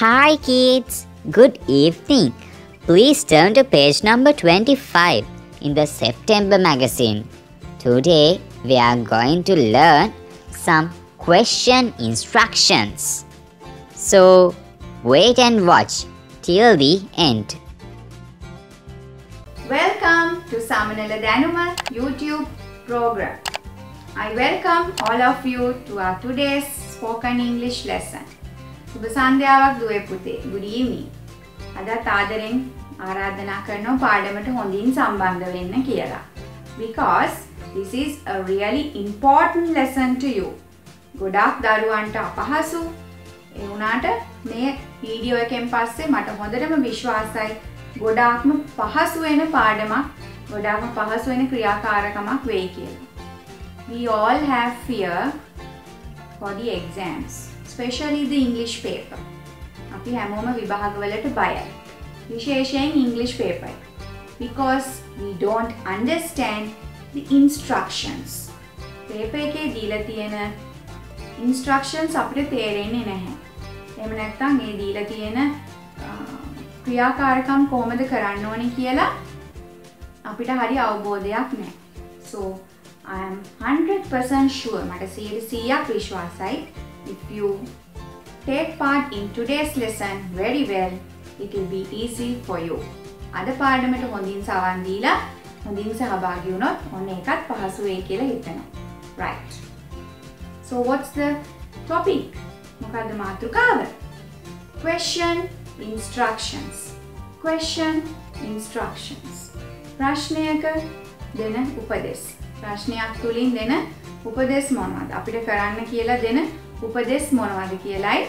Hi kids, good evening. Please turn to page number 25 in the September magazine. Today we are going to learn some question instructions. So wait and watch till the end. Welcome to Samanala Danuma YouTube program. I welcome all of you to our today's spoken English lesson. සුබ සන්ධ්‍යාවක් දුවේ පුතේ. Good evening. අදත් ආදරෙන් ආරාධනා කරනවා පාඩමට හොඳින් සම්බන්ධ වෙන්න කියලා. Because this is a really important lesson to you. ගොඩාක් දරුවන්ට අපහසු ඒ වුණාට මේ වීඩියෝ එකෙන් පස්සේ මට හොඳටම විශ්වාසයි ගොඩාක්ම පහසු වෙන පාඩමක් ගොඩාක්ම පහසු වෙන ක්‍රියාකාරකමක් වෙයි කියලා. We all have fear for the exams, especially the English paper. අපි හැමෝම විභාගවලට බයයි. විශේෂයෙන් English paper. Because we don't understand the instructions. paper එකේ දීලා තියෙන instructions අපිට තේරෙන්නේ නැහැ. එහෙම නැත්නම් ඒ දීලා තියෙන ක්‍රියාකාරකම් කොහොමද කරන්න ඕනේ කියලා අපිට හරි අවබෝධයක් නැහැ. So I am 100% sure මට 100%ක් විශ්වාසයි if you take part in today's lesson very well it will be easy for you. අද පාඩමට හොඳින් සවන් දීලා හොඳින් සහභාගී වුණොත් ඔන්න ඒකත් පහසු වෙයි කියලා හිතනවා. Right. So what's the topic? මොකද්ද මාතෘකාව? Question instructions. Question instructions. ප්‍රශ්නයක දෙන උපදෙස්. ප්‍රශ්නයක් තුලින් දෙන උපදෙස් මොනවද? අපිට කරන්න කියලා දෙන උපදෙස් මොනවද කියලයි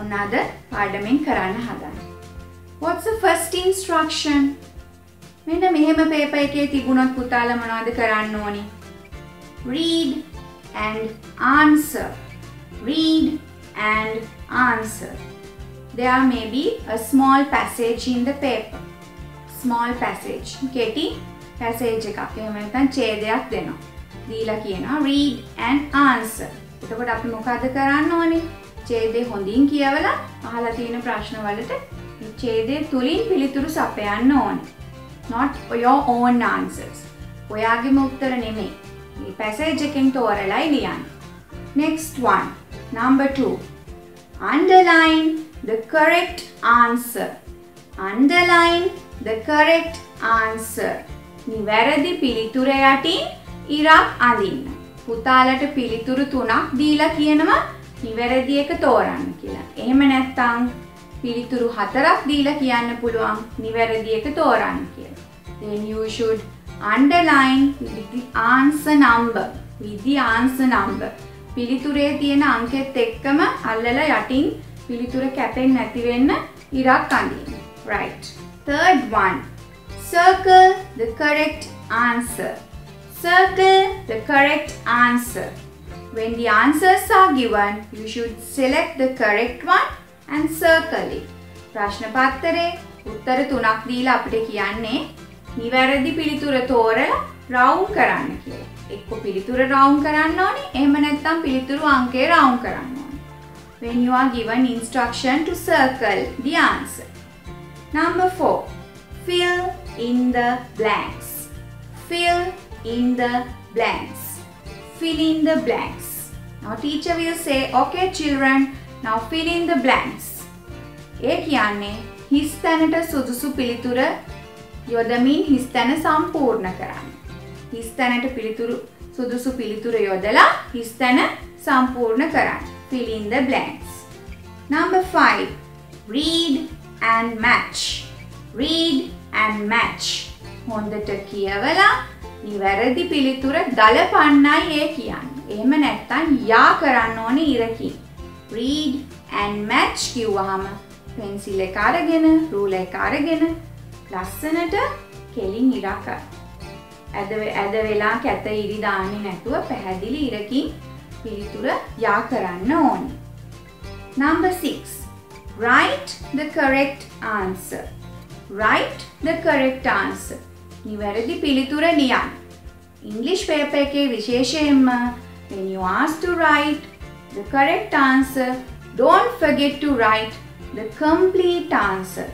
ඔන්න අද පාඩමෙන් කරන්න හදන්නේ. What's the first instruction? මෙන්න මෙහෙම පේපර් එකේ තිබුණොත් පුතාලා මොනවද කරන්න ඕනි? Read and answer. Read and answer. There may be a small passage in the paper. Small passage. කෙටි passage එකක්. එහෙම නැත්නම් ඡේදයක් දෙනවා. දීලා කියනවා read and answer. එතකොට අපි මොකද කරන්න ඕනේ? ඡේදේ හොඳින් කියවලා අහලා තියෙන ප්‍රශ්න වලට මේ ඡේදය තුලින් පිළිතුරු සපයන්න ඕනේ. Not your own answers. ඔයාගේම උත්තර නෙමෙයි. මේ passage එකෙන් තෝරලායි ලියන්න. Next one. Number 2. Underline the correct answer. Underline the correct answer. නිවැරදි පිළිතුර යටින් ඉරක් අඳින්න. පුතාලට පිළිතුරු තුනක් දීලා කියනවා නිවැරදි එක තෝරන්න කියලා. එහෙම නැත්නම් පිළිතුරු හතරක් දීලා කියන්න පුළුවන් නිවැරදි එක තෝරන්න කියලා. Then you should underline with the answer number. With the answer number. පිළිතුරේ තියෙන අංකෙත් එක්කම අල්ලලා යටින් පිළිතුර කැපෙන්නේ නැති වෙන්න ඉරක් අඳින්න. Right. Third one. Circle the correct answer. Circle the correct answer. When the answers are given, you should select the correct one and circle it. ප්‍රශ්න පත්තරේ උත්තර තුනක් දීලා අපිට කියන්නේ නිවැරදි පිළිතුර තෝරලා රවුම් කරන්න කියලා. එක්ක පිළිතුර රවුම් කරන්න ඕනේ, එහෙම නැත්නම් පිළිතුරු අංකය රවුම් කරන්න ඕනේ. When you are given instruction to circle the answer. Number 4. Fill in the blanks. Fill in the blanks. Fill in the blanks. Now teacher will say, okay children, now fill in the blanks. ඒ කියන්නේ හිස් තැනට සුදුසු පිළිතුර යොදමින් හිස් තැන සම්පූර්ණ කරන්න. හිස් තැනට පිළිතුරු සුදුසු පිළිතුර යොදලා හිස් තැන සම්පූර්ණ කරන්න. Fill in the blanks. Number 5. Read and match. Read and match. හොඳට කියවලා නිවැරදි පිළිතුර ගලපන්නයි ඒ කියන්නේ. එහෙම නැත්තම් යා කරන්න ඕනේ ඉරකින්. Read and match කිව්වහම පෙන්සිල් එක අරගෙන, රූලර් එක අරගෙන ලස්සනට කෙලින් ඉරක ඇද ඇද වෙලා කැත ඉරි දාන්නේ නැතුව පැහැදිලි ඉරකින් පිළිතුර යා කරන්න ඕනේ. Number 6. Write the correct answer. Write the correct answer. නිවැරදි පිළිතුර ලියන්න. English paper එකේ විශේෂයෙන්ම when you ask to write the correct answer, don't forget to write the complete answer.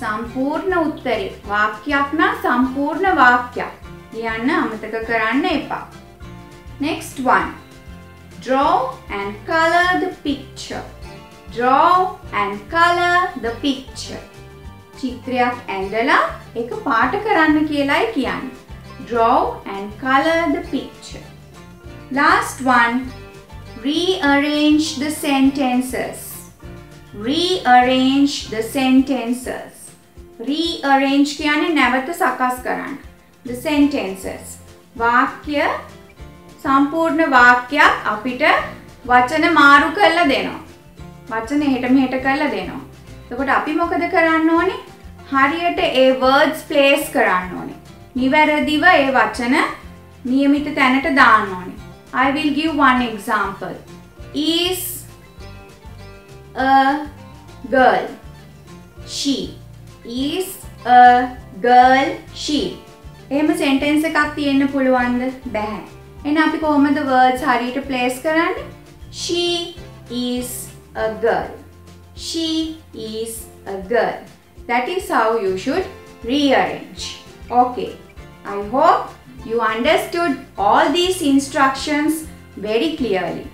සම්පූර්ණ උත්තරේ වාක්‍යයක් නම් සම්පූර්ණ වාක්‍යයක් ලියන්න අමතක කරන්න එපා. Next one. Draw and color the picture. Draw and color the picture. චිත්‍රයක් ඇඳලා එක පාට කරන්න කියලායි කියන්නේ. Draw and color the picture. Last one. Rearrange the sentences. Rearrange the sentences. Rearrange කියන්නේ නැවත සකස් කරන්න. The sentences. වාක්‍ය සම්පූර්ණ වාක්‍යයක් අපිට වචන මාරු කරලා දෙනවා. වචන එහෙට මෙහෙට කරලා දෙනවා. එතකොට අපි මොකද කරන්න ඕනේ? හරියට ඒ words place කරන්න ඕනේ. නිවැරදිව ඒ වචන නියමිත තැනට දාන්න ඕනේ. I will give one example. Is a girl. She is a girl. She. එහෙම sentence එකක් තියෙන්න පුළුවන්ද? බැහැ. එහෙනම් අපි කොහොමද words හරියට place කරන්නේ? She is a girl. She is a girl. That is how you should rearrange. Okay. I hope you understood all these instructions very clearly.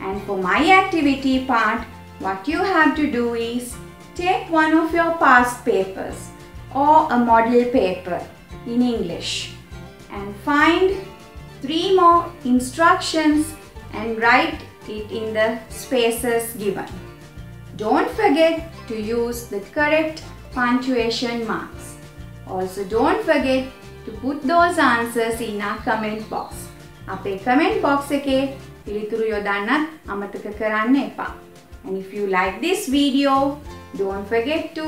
And for my activity part, what you have to do is take one of your past papers or a model paper in English and find three more instructions and write it in the spaces given. Don't forget to use the correct punctuation marks. Also don't forget to put those answers in our comment box. අපේ comment box එකේ පිළිතුරු යොදන්නත් අමතක කරන්න එපා. And if you like this video, don't forget to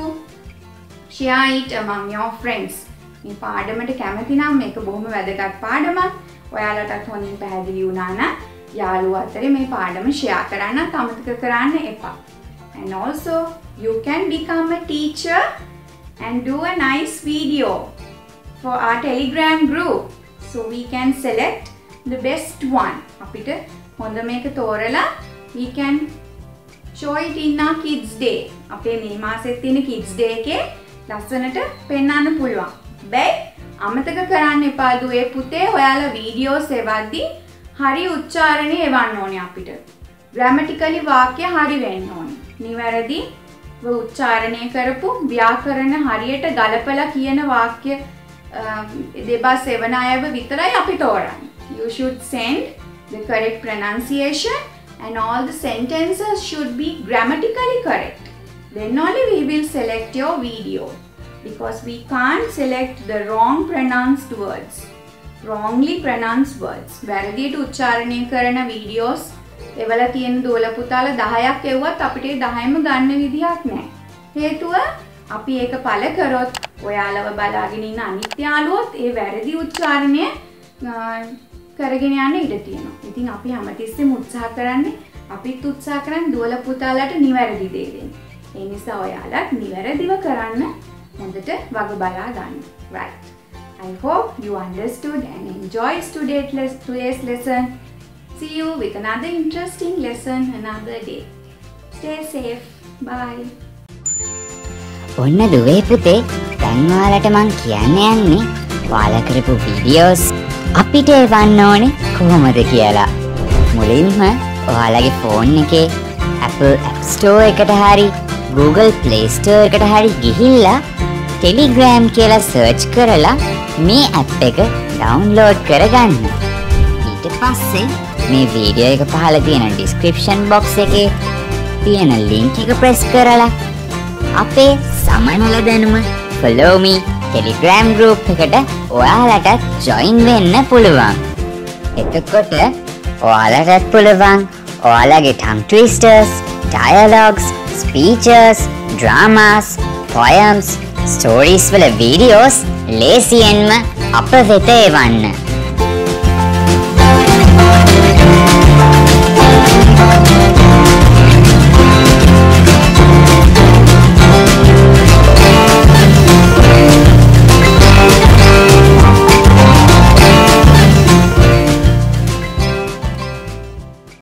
share it among your friends. මේ පාඩමට කැමති නම් මේක බොහොම වැදගත් පාඩමක්. ඔයාලටත් හොඳින් පැහැදිලි වුණා නම් යාළුවෝ අතරේ මේ පාඩම share කරන්නත් අමතක කරන්න එපා. And also you can become a teacher and do a nice video for our telegram group. So we can select the best one. අපිට හොඳ මේක තෝරලා we can show it in our kids day. අපේ මේ මාසෙත් තියෙන kids day එකේ ලස්සනට පෙන්වන්න පුළුවන්. බැයි අමතක කරන්න එපා දුවේ පුතේ ඔයාලා වීඩියෝස් එවද්දි හරි උච්චාරණය එවන්න ඕනේ අපිට. ග්‍රැමටිකලි වාක්‍ය හරි වෙන්න ඕනේ. නිවැරදි උච්චාරණය කරපු ව්‍යාකරණ හරියට ගලපලා කියන වාක්‍ය දෙබස් එවන අයව විතරයි අපි තෝරන්න. You should send the correct pronunciation and all the sentences should be grammatically correct. Then only we will select your video because we can't select the wrong pronounced words. wrongly pronounced words. වැරදියට උච්චාරණය කරන videos එවල තියෙන දුවල පුතාලා 10ක් එව්වත් අපිට 10ම ගන්න විදිහක් නැහැ. හේතුව අපි ඒක පළ කරොත් ඔයාලව බලාගෙන ඉන්න අනිත් යාළුවොත් ඒ වැරදි උච්චාරණය කරගෙන යන්න ඉඩ තියෙනවා. ඉතින් අපි හැමතිස්සෙම උත්සාහ කරන්නේ අපිත් උත්සාහ කරන්නේ දුවල පුතාලට නිවැරදි දේ දෙන්න. ඒ නිසා ඔයාලත් නිවැරදිව කරන්න හොඳට වග බලා ගන්න. Right. I hope you understood and enjoyed today's lesson. See you with another interesting lesson another day. Stay safe. Bye. ඔන්න දුවේ පුතේ දැන් ඔයාලට මං කියන්න යන්නේ ඔයාලා කරපු වීඩියෝස් අපිට එවන්න ඕනේ කොහොමද කියලා. මුලින්ම ඔයාලගේ ෆෝන් එකේ Apple App Store එකට හරි Google Play Store එකට හරි ගිහිල්ලා Telegram කියලා සර්ච් කරලා මේ ඇප් එක ඩවුන්ලෝඩ් කරගන්න. ඊට පස්සේ මේ වීඩියෝ එක පහළ තියෙන ඩිස්ක්‍රිප්ෂන් බොක්ස් එකේ තියෙන ලින්ක් එක ප්‍රෙස් කරලා අපේ සමනල දැනුම follow me Telegram group එකට ඔයාලටත් join වෙන්න පුළුවන්. එතකොට ඔයාලටත් පුළුවන් ඔයාලගේ tongue twisters, dialogues, speeches, dramas, poems, stories වල videos ලේසියෙන්ම අප වෙත එවන්න.